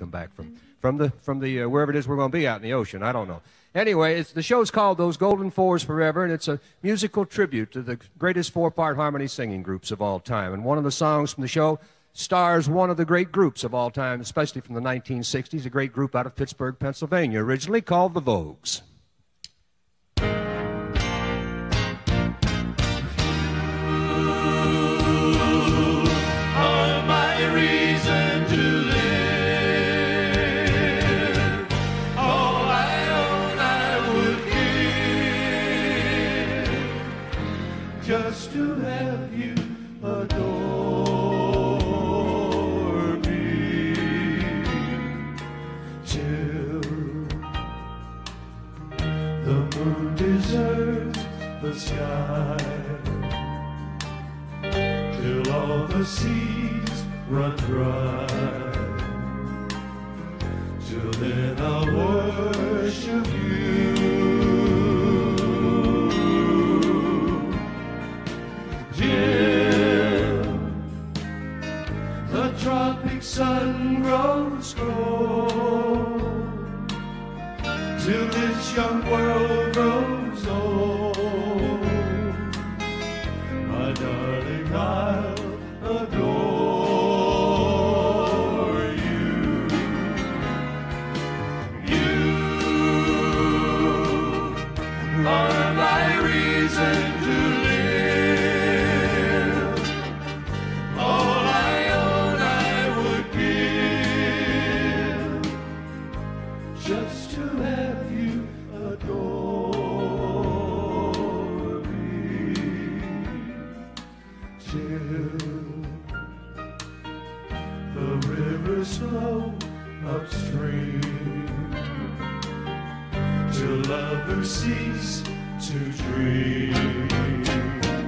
come back from from the from the uh, wherever it is we're going to be out in the ocean. I don't know. Anyway, it's, the show's called Those Golden Fours Forever, and it's a musical tribute to the greatest four-part harmony singing groups of all time. And one of the songs from the show stars one of the great groups of all time, especially from the 1960s, a great group out of Pittsburgh, Pennsylvania, originally called the Vogues. Just to have you adore me till the moon deserts the sky till all the seas run dry. The tropic sun grows cold. Till this young world grows old my darling, I'll adore you. You are my reason to till the rivers flow upstream, till lovers cease to dream.